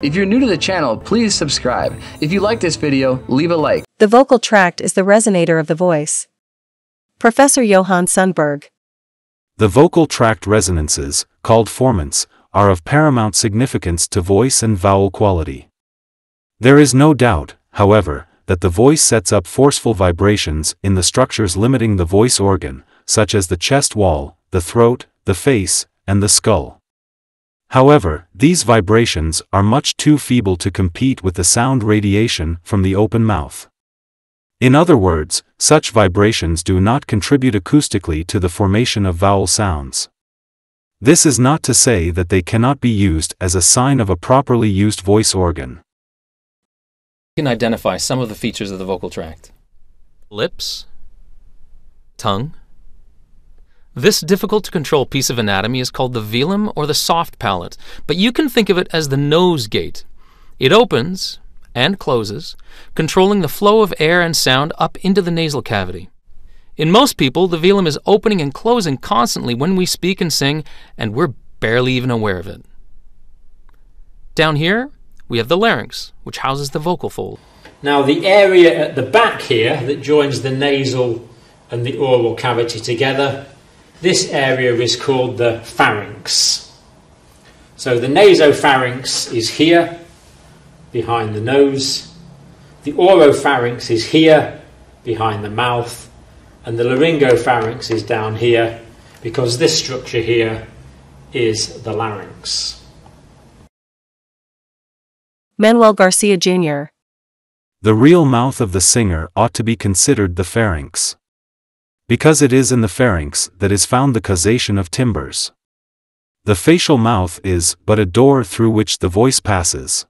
If you're new to the channel, please subscribe. If you like this video, leave a like. The vocal tract is the resonator of the voice. Professor Johan Sundberg. The vocal tract resonances, called formants, are of paramount significance to voice and vowel quality. There is no doubt, however, that the voice sets up forceful vibrations in the structures limiting the voice organ, such as the chest wall, the throat, the face, and the skull. However, these vibrations are much too feeble to compete with the sound radiation from the open mouth. In other words, such vibrations do not contribute acoustically to the formation of vowel sounds. This is not to say that they cannot be used as a sign of a properly used voice organ. You can identify some of the features of the vocal tract. Lips, tongue, this difficult to control piece of anatomy is called the velum or the soft palate, but you can think of it as the nose gate. It opens and closes, controlling the flow of air and sound up into the nasal cavity. In most people, the velum is opening and closing constantly when we speak and sing, and we're barely even aware of it. Down here, we have the larynx, which houses the vocal fold. Now, the area at the back here that joins the nasal and the oral cavity together this area is called the pharynx. So the nasopharynx is here, behind the nose. The oropharynx is here, behind the mouth. And the laryngopharynx is down here, because this structure here is the larynx. Manuel Garcia Jr. The real mouth of the singer ought to be considered the pharynx because it is in the pharynx that is found the causation of timbers. The facial mouth is but a door through which the voice passes.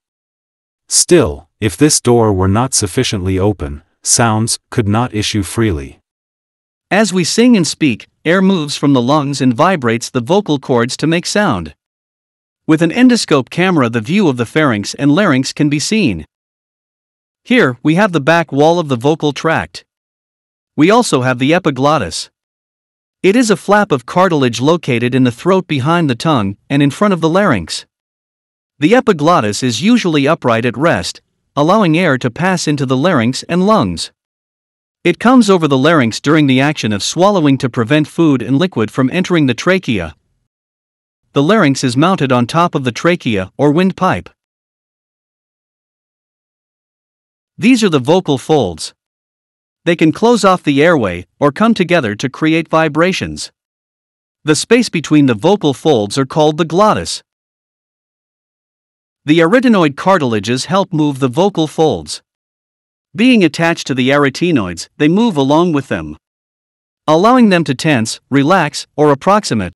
Still, if this door were not sufficiently open, sounds could not issue freely. As we sing and speak, air moves from the lungs and vibrates the vocal cords to make sound. With an endoscope camera, the view of the pharynx and larynx can be seen. Here, we have the back wall of the vocal tract. We also have the epiglottis. It is a flap of cartilage located in the throat behind the tongue and in front of the larynx. The epiglottis is usually upright at rest, allowing air to pass into the larynx and lungs. It comes over the larynx during the action of swallowing to prevent food and liquid from entering the trachea. The larynx is mounted on top of the trachea or windpipe. These are the vocal folds. They can close off the airway or come together to create vibrations. The space between the vocal folds are called the glottis. The arytenoid cartilages help move the vocal folds. Being attached to the arytenoids, they move along with them, allowing them to tense, relax, or approximate.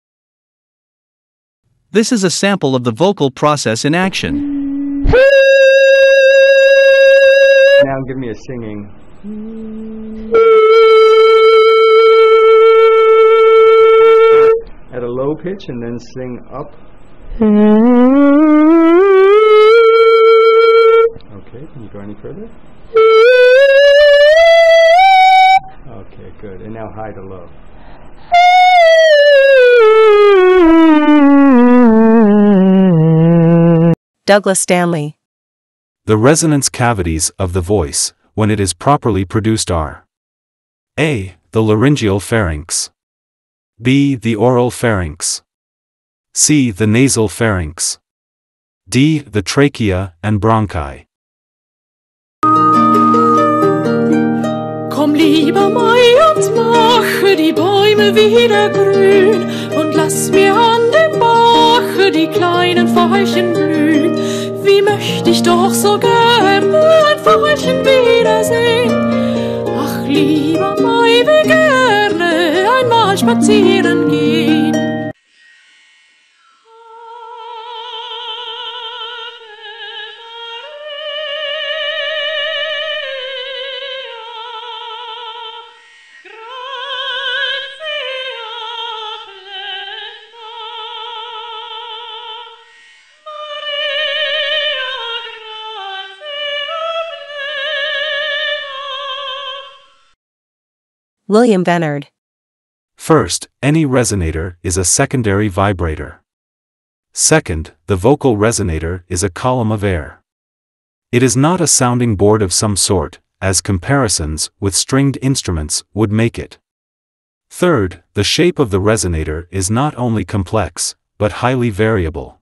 This is a sample of the vocal process in action. Now give me a singing. Hmm. At a low pitch and then sing up. Okay, can you go any further? Okay, good. And now high to low. Douglas Stanley. The resonance cavities of the voice when it is properly produced are A. The laryngeal pharynx. B. The oral pharynx. C. The nasal pharynx. D. The trachea and bronchi. Komm lieber Mai und mache die Bäume wieder grün und lass mir an dem die kleinen blühen. Wie möchte ich doch so ein wiedersehen. Lieber Mai, wie gerne einmal spazieren gehen. William Vennard. First, any resonator is a secondary vibrator. Second, the vocal resonator is a column of air. It is not a sounding board of some sort, as comparisons with stringed instruments would make it. Third, the shape of the resonator is not only complex, but highly variable.